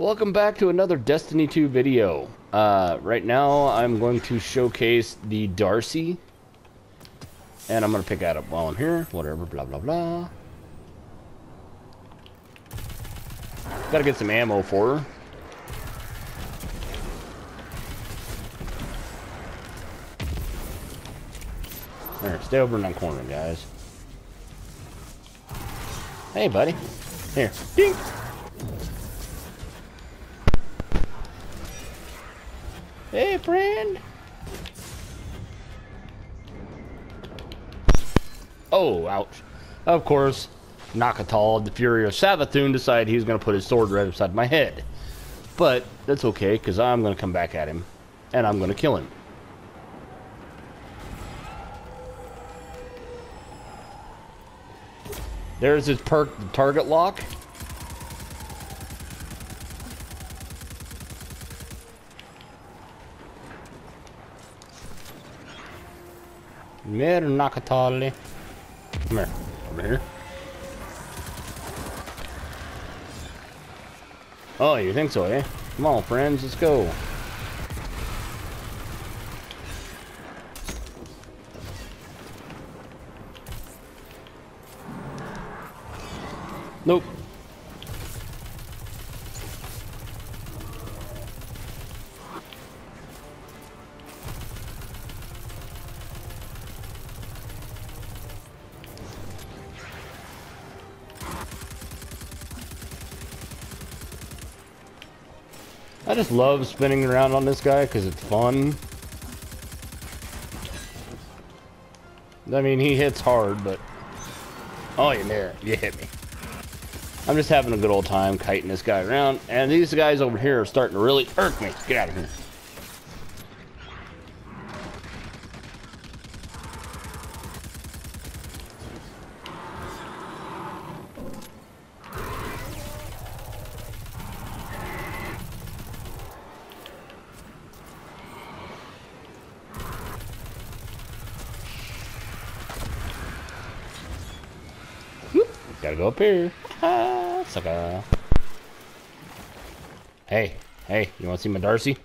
Welcome back to another Destiny 2 video. Uh, right now, I'm going to showcase the Darcy. And I'm going to pick that up while I'm here. Whatever, blah, blah, blah. Gotta get some ammo for her. There, stay over in that corner, guys. Hey, buddy. Here. Ding! Hey, friend. Oh, ouch. Of course, Nakatal, the Fury of Savathun, decided he was going to put his sword right beside my head. But that's okay, because I'm going to come back at him, and I'm going to kill him. There's his perk, the target lock. Mer Nakatali. Come here. Over here. Oh, you think so, eh? Come on, friends, let's go. Nope. Just love spinning around on this guy because it's fun. I mean, he hits hard, but... Oh, you there. You hit me. I'm just having a good old time kiting this guy around. And these guys over here are starting to really irk me. Get out of here. Gotta go up here. Sucker. Hey, hey, you wanna see my Darcy?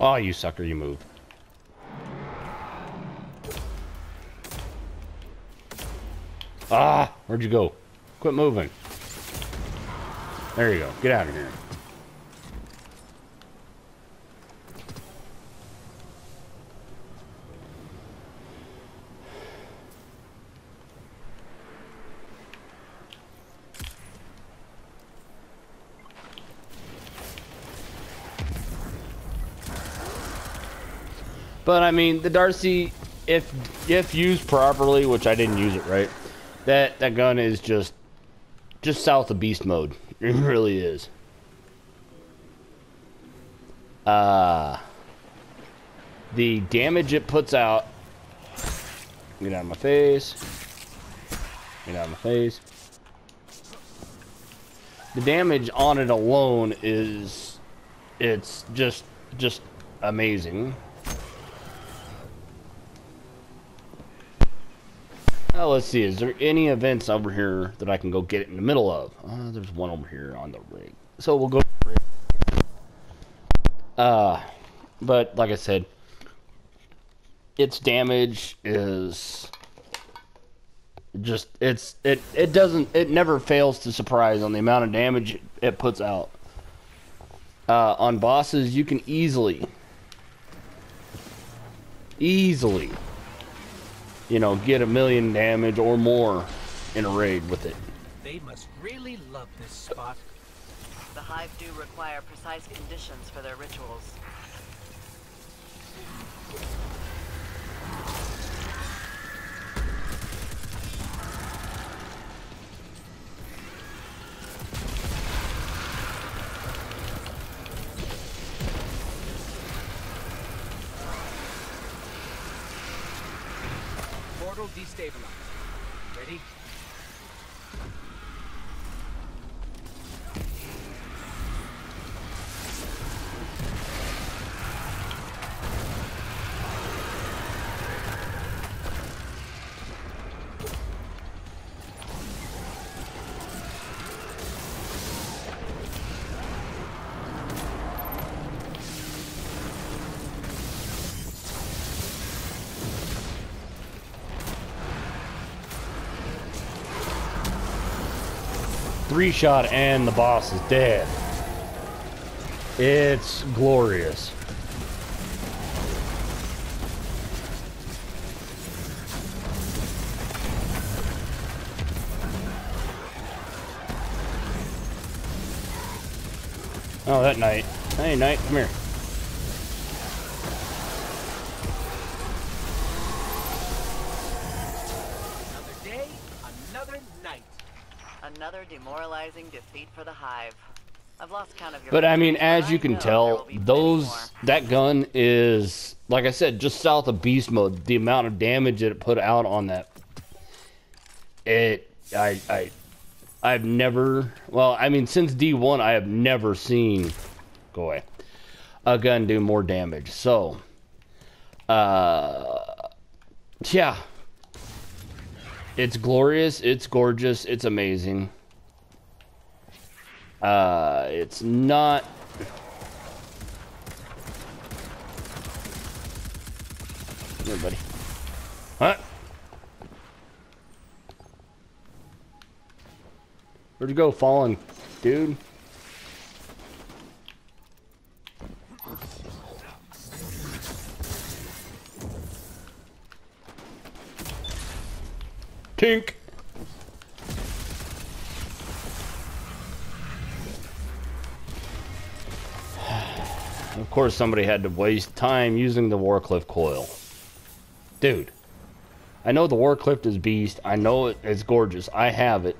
Oh, you sucker, you move. Ah, where'd you go? Quit moving. There you go. Get out of here. But I mean, the Darcy, if if used properly, which I didn't use it right, that that gun is just just south of beast mode. It really is. Uh the damage it puts out. Get out of my face. Get out of my face. The damage on it alone is it's just just amazing. Uh, let's see, is there any events over here that I can go get it in the middle of? Uh, there's one over here on the rig. So we'll go Uh, but like I said, its damage is just it's it it doesn't it never fails to surprise on the amount of damage it puts out. Uh, on bosses, you can easily, easily, you know, get a million damage or more in a raid with it. They must really love this spot. The Hive do require precise conditions for their rituals. Portal destabilized. Ready? Three shot and the boss is dead. It's glorious. Oh, that knight. Hey, knight, come here. Another demoralizing defeat for the Hive. I've lost count of your But I mean, as you can tell, will be many those that gun is like I said, just south of beast mode. The amount of damage that it put out on that, it I I I've never well, I mean, since D one, I have never seen go away a gun do more damage. So, uh, yeah, it's glorious, it's gorgeous, it's amazing. Uh, it's not. Here, buddy. What? Where'd you go, fallen dude? Tink. Course, somebody had to waste time using the Wardcliff coil. Dude, I know the Warcliff is beast. I know it, it's gorgeous. I have it.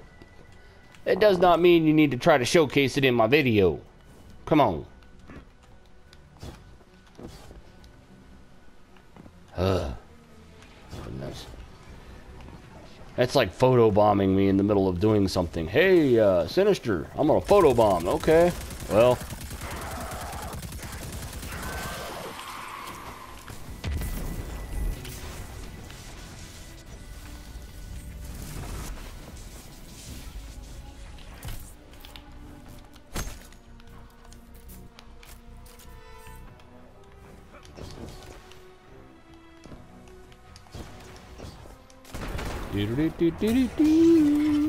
It does not mean you need to try to showcase it in my video. Come on. Ugh. Goodness. That's like photo bombing me in the middle of doing something. Hey, uh, Sinister, I'm gonna photo bomb. Okay. Well,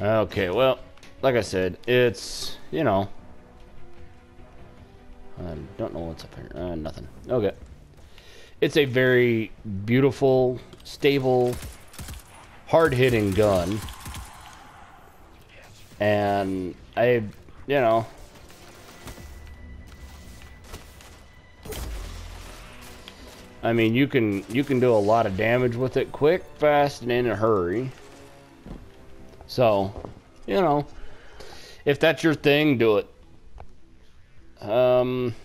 Okay, well, like I said, it's, you know, I don't know what's up here. Uh, nothing. Okay. It's a very beautiful, stable, hard-hitting gun. And I, you know, I mean, you can you can do a lot of damage with it quick, fast, and in a hurry. So, you know, if that's your thing, do it. Um,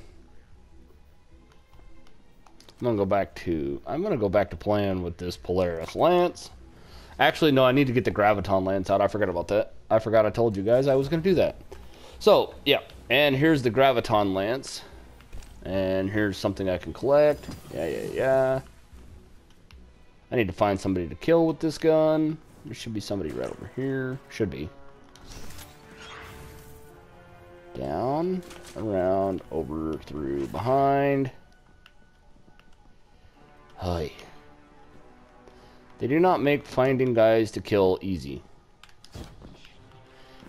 I'm gonna go back to I'm gonna go back to playing with this Polaris Lance. Actually, no, I need to get the Graviton Lance out. I forgot about that. I forgot I told you guys I was gonna do that. So, yeah, and here's the Graviton Lance. And here's something I can collect. Yeah, yeah, yeah. I need to find somebody to kill with this gun. There should be somebody right over here. Should be. Down, around, over, through, behind. Hi. They do not make finding guys to kill easy.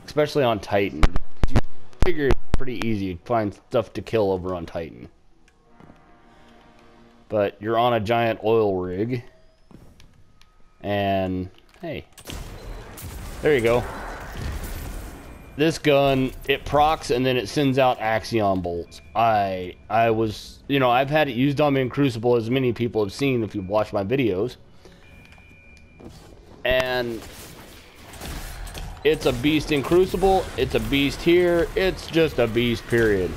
Especially on Titan. You figure it's pretty easy to find stuff to kill over on Titan. But you're on a giant oil rig. And, hey. There you go this gun it procs and then it sends out axion bolts i i was you know i've had it used on me in crucible as many people have seen if you've watched my videos and it's a beast in crucible. It's a beast here. It's just a beast period.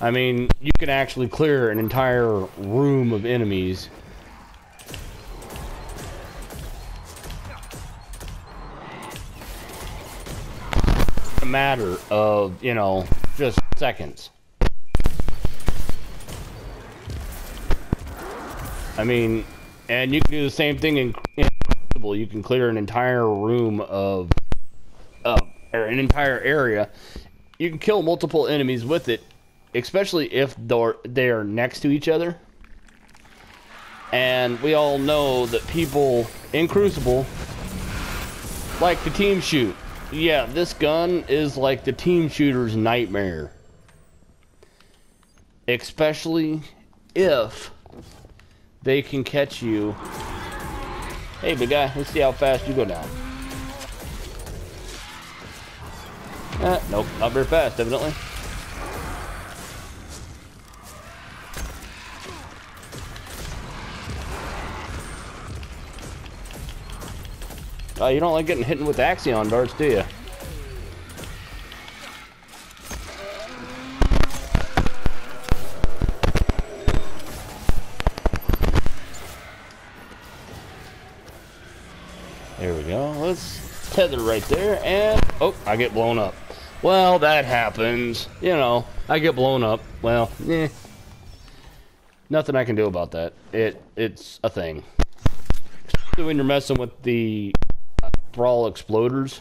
I mean, you can actually clear an entire room of enemies. A matter of, you know, just seconds. I mean, and you can do the same thing in, in You can clear an entire room of, uh, or an entire area. You can kill multiple enemies with it especially if they're, they're next to each other. And we all know that people in Crucible like to team shoot. Yeah, this gun is like the team shooter's nightmare. Especially if they can catch you. Hey, big guy, let's see how fast you go down. Eh, nope, not very fast, evidently. Oh, you don't like getting hit with Axion darts, do you? There we go. Let's tether right there, and... Oh, I get blown up. Well, that happens. You know, I get blown up. Well, eh. Nothing I can do about that. It It's a thing. Especially when you're messing with the Brawl Exploders.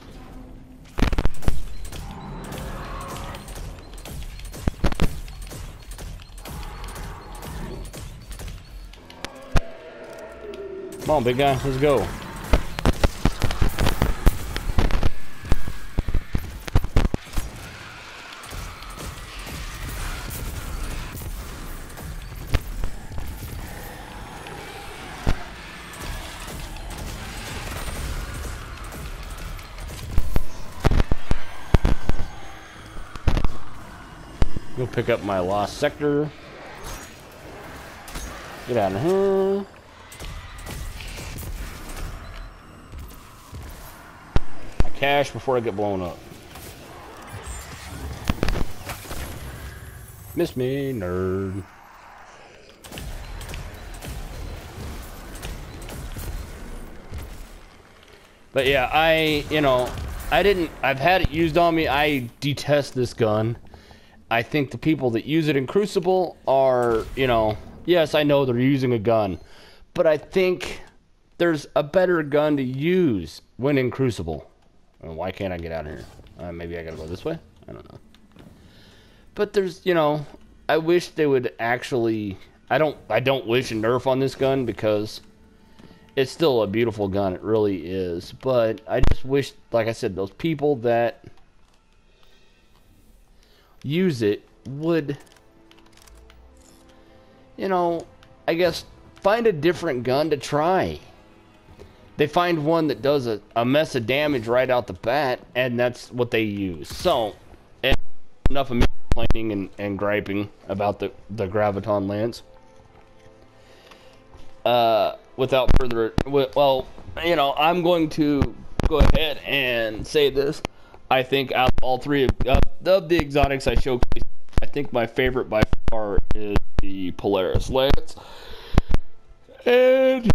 Come on, big guy, let's go. Go pick up my lost sector. Get out of here. I cash before I get blown up. Miss me, nerd. But yeah, I, you know, I didn't, I've had it used on me. I detest this gun. I think the people that use it in Crucible are, you know, yes, I know they're using a gun, but I think there's a better gun to use when in Crucible. Why can't I get out of here? Uh, maybe I gotta go this way? I don't know. But there's, you know, I wish they would actually. I don't. I don't wish a nerf on this gun because it's still a beautiful gun. It really is. But I just wish, like I said, those people that use it would, you know, I guess find a different gun to try. They find one that does a, a mess of damage right out the bat, and that's what they use. So, enough of me complaining and, and griping about the, the Graviton Lance. Uh, without further, well, you know, I'm going to go ahead and say this. I think out of all three of, uh, of the exotics I showcased, I think my favorite by far is the Polaris Lance. And